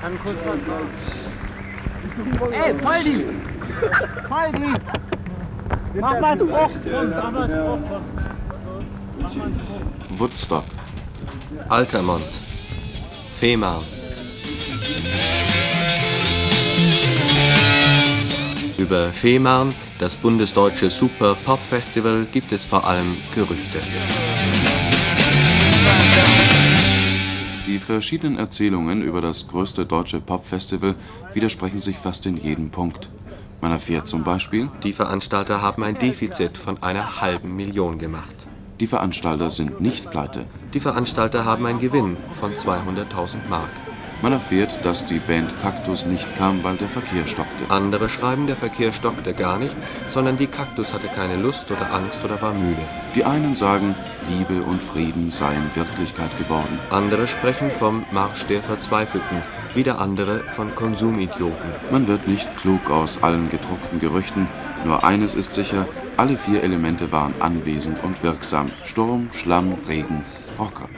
Kann Kuss Ey, Poldi! Poldi! Mach mal einen Spruch! Komm, mach mal einen Spruch! Mach mal einen Spruch! Woodstock, Altamont, Fehmarn. Über Fehmarn, das bundesdeutsche Super Pop Festival, gibt es vor allem Gerüchte. Verschiedenen Erzählungen über das größte deutsche Popfestival widersprechen sich fast in jedem Punkt. Man erfährt zum Beispiel, Die Veranstalter haben ein Defizit von einer halben Million gemacht. die Veranstalter sind nicht pleite. Die Veranstalter haben einen Gewinn von 200.000 Mark. Man erfährt, dass die Band Kaktus nicht kam, weil der Verkehr stockte. Andere schreiben, der Verkehr stockte gar nicht, sondern die Kaktus hatte keine Lust oder Angst oder war müde. Die einen sagen, Liebe und Frieden seien Wirklichkeit geworden. Andere sprechen vom Marsch der Verzweifelten, wieder andere von Konsumidioten. Man wird nicht klug aus allen gedruckten Gerüchten, nur eines ist sicher, alle vier Elemente waren anwesend und wirksam. Sturm, Schlamm, Regen, Rocker.